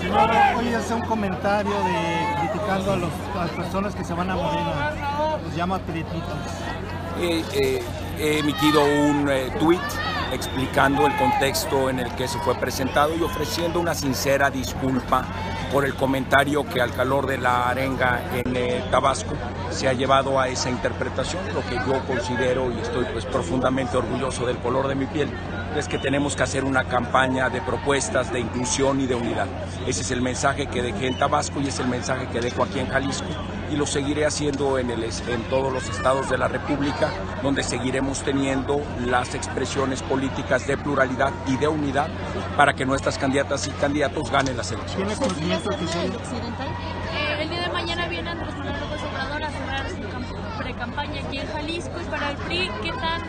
Señora, hoy hace un comentario de criticando a, los, a las personas que se van a Morena, los llama prietitos. Eh, he emitido un eh, tuit explicando el contexto en el que se fue presentado y ofreciendo una sincera disculpa por el comentario que al calor de la arenga en eh, Tabasco se ha llevado a esa interpretación, lo que yo considero y estoy pues profundamente orgulloso del color de mi piel, es que tenemos que hacer una campaña de propuestas de inclusión y de unidad. Ese es el mensaje que dejé en Tabasco y es el mensaje que dejo aquí en Jalisco y lo seguiré haciendo en, el, en todos los estados de la República, donde seguiremos teniendo las expresiones políticas de pluralidad y de unidad para que nuestras candidatas y candidatos ganen las elecciones. ¿Tiene conocimiento que se... Eh, el día de mañana viene Andrés Manuel López Obrador a cerrar su camp- pre-campaña aquí en Jalisco y para el PRI, ¿qué tan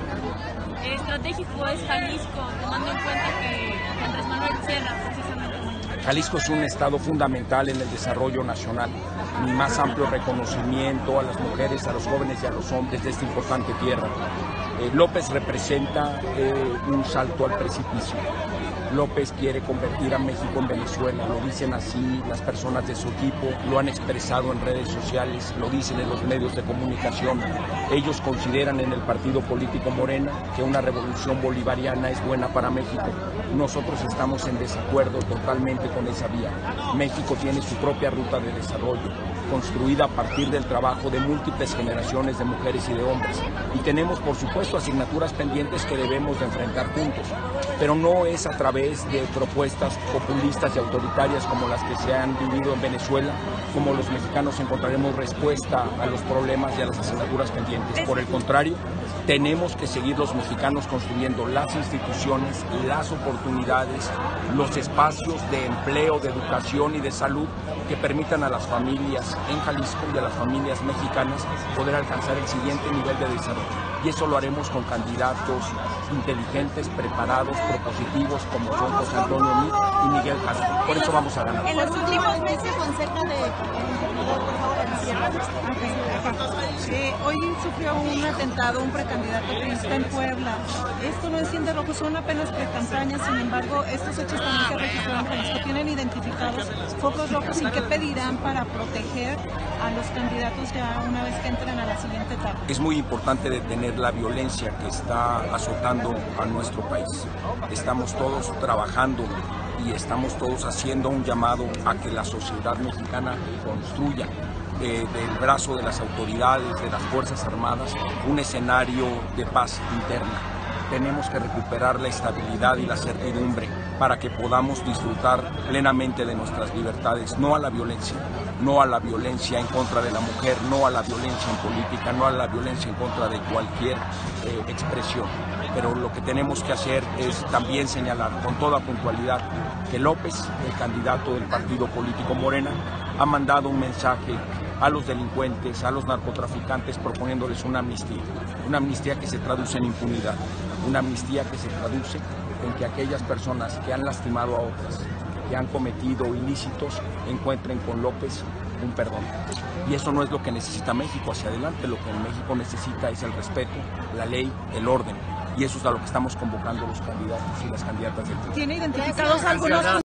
estratégico es Jalisco, tomando en cuenta que Andrés Manuel cierra precisamente? Jalisco es un estado fundamental en el desarrollo nacional. Mi más amplio reconocimiento a las mujeres, a los jóvenes y a los hombres de esta importante tierra. Eh, López representa eh, un salto al precipicio. López quiere convertir a México en Venezuela, lo dicen así las personas de su equipo, lo han expresado en redes sociales, lo dicen en los medios de comunicación. Ellos consideran en el partido político Morena que una revolución bolivariana es buena para México. Nosotros estamos en desacuerdo totalmente con esa vía. México tiene su propia ruta de desarrollo, construida a partir del trabajo de múltiples generaciones de mujeres y de hombres. Y tenemos, por supuesto, asignaturas pendientes que debemos de enfrentar juntos. Pero no es a través de propuestas populistas y autoritarias como las que se han vivido en Venezuela, como los mexicanos encontraremos respuesta a los problemas y a las asignaturas pendientes. Por el contrario, tenemos que seguir los mexicanos construyendo las instituciones, las oportunidades, los espacios de empleo, de educación y de salud que permitan a las familias en Jalisco y a las familias mexicanas poder alcanzar el siguiente nivel de desarrollo. Y eso lo haremos con candidatos inteligentes, preparados, propositivos, como son José Antonio Meade y Miguel Castro. Por eso vamos a ganar. En los últimos meses, de. Eh, hoy sufrió un atentado un precandidato priista en Puebla. Esto no enciende rojo, son apenas precampañas, sin embargo, estos hechos también se registraron en Jalisco. ¿Tienen identificados focos rojos y qué pedirán para proteger a los candidatos ya una vez que entren a la siguiente etapa? Es muy importante detener la violencia que está azotando a nuestro país. Estamos todos trabajando y estamos todos haciendo un llamado a que la sociedad mexicana construya eh, del brazo de las autoridades, de las Fuerzas Armadas, un escenario de paz interna. Tenemos que recuperar la estabilidad y la certidumbre para que podamos disfrutar plenamente de nuestras libertades, no a la violencia, no a la violencia en contra de la mujer, no a la violencia en política, no a la violencia en contra de cualquier eh, expresión. Pero lo que tenemos que hacer es también señalar con toda puntualidad que López, el candidato del partido político Morena, ha mandado un mensaje a los delincuentes, a los narcotraficantes, proponiéndoles una amnistía. Una amnistía que se traduce en impunidad, una amnistía que se traduce en que aquellas personas que han lastimado a otras, que han cometido ilícitos, encuentren con López un perdón. Y eso no es lo que necesita México hacia adelante, lo que México necesita es el respeto, la ley, el orden. Y eso es a lo que estamos convocando los candidatos y las candidatas del. ¿Tiene identificados algunos